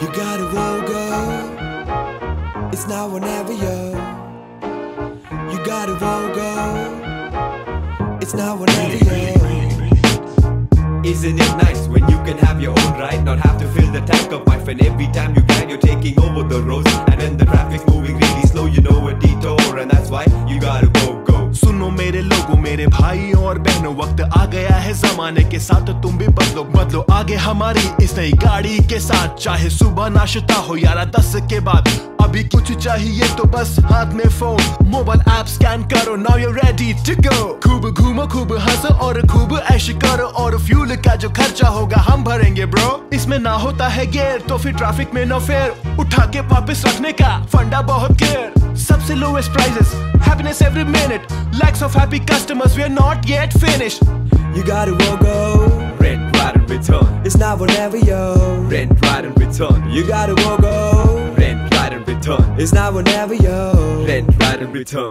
You got a roll, girl. It's now or never, yo. You got a roll, girl. It's now or never, yo. Isn't it nice when you can have your own ride? Not have to fill the tank of my friend every time you can. You're taking over the roads, and then the traffic's moving really slow. You know a detour, and that's why you gotta VOGO. Suno mere logo mere. भाइयों और बहनों, वक्त आ गया है जमाने के साथ, तुम भी बदलो बदलो आगे हमारी इस नई गाड़ी के साथ। चाहे सुबह नाश्ता हो यारा दस के बाद, अभी कुछ चाहिए तो बस हाथ में फ़ोन मोबाइल ऐप स्कैन करो now you ready to go खूब घूमो, खूब हंसो और खूब ऐश करो, और फ्यूल का जो खर्चा होगा हम भरेंगे ब्रो इसमें ना होता है गेयर तो फिर ट्रैफ़िक में नो फेयर उठा के वापस रखने का फंडा बहुत care the lowest prices. Happiness every minute. Lakhs of happy customers, we're not yet finished. You gotta VOGO. Rent, ride, and return. It's not whatever, yo. Rent, ride, and return. You gotta VOGO. Rent, ride, and return. It's not whenever, yo. Rent, ride, and return.